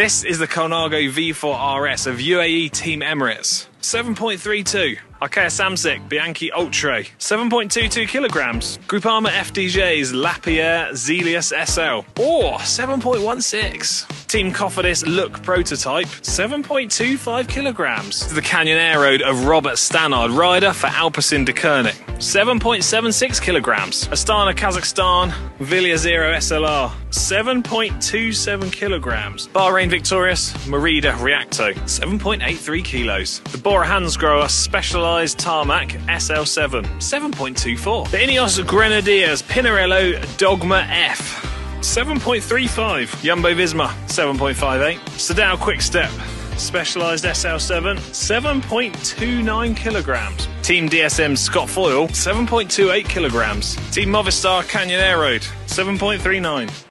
This is the Colnago V4 RS of UAE Team Emirates. 7.32. Arkea Samsic Bianchi Ultra, 7.22 kilograms. Groupama FDJ's Lapierre Xelius SL, or 7.16. Team Cofidis Look Prototype, 7.25 kilograms. The Canyon Aeroad of Robert Stannard, rider for Alpecin Deceuninck, 7.76 kilograms. Astana Kazakhstan Wilier Zero SLR, 7.27 kilograms. Bahrain Victorious Merida Reacto, 7.83 kilos. The Bora Hansgrohe Specialized Tarmac SL7, 7.24. The Ineos Grenadiers Pinarello Dogma F, 7.35. Jumbo Visma, 7.58. Soudal Quick Step, Specialized SL7, 7.29 kilograms. Team DSM Scott Foil, 7.28 kilograms. Team Movistar Canyon Aeroad, 7.39.